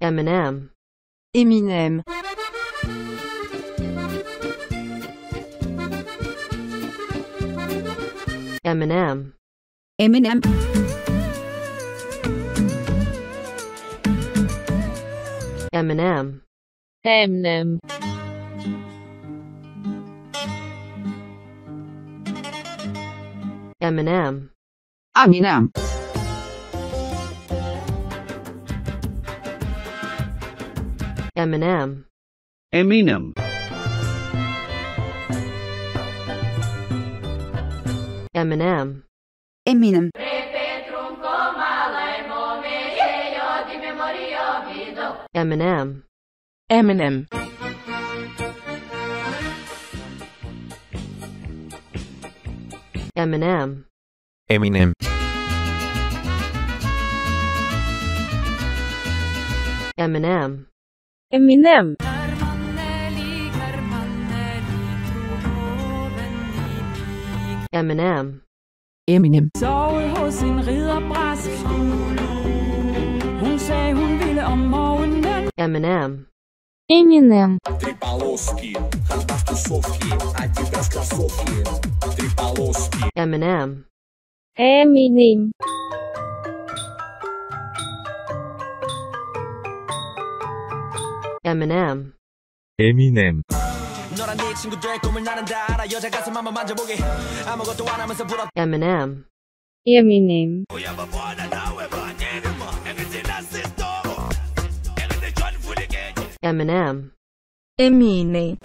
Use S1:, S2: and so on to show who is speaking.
S1: Eminem,
S2: Eminem.
S1: Eminem,
S3: Eminem.
S1: Eminem,
S4: Eminem.
S1: Eminem,
S3: Eminem.
S1: Eminem,
S5: Eminem.
S1: Eminem,
S3: Eminem.
S1: Eminem,
S4: Eminem.
S1: Eminem,
S6: Eminem.
S1: Eminem,
S4: Eminem.
S1: Eminem.
S4: Eminem.
S7: Sovede hos sin ridderbræst. Hun sagde hun ville om morgenen.
S1: Eminem.
S4: Eminem.
S8: Три полоски, одна в тусовке, Adidas кроссовки Три полоски Eminem. Eminem. 불어.
S1: Eminem, M&M.
S4: Eminem.
S1: Eminem,
S2: Eminem.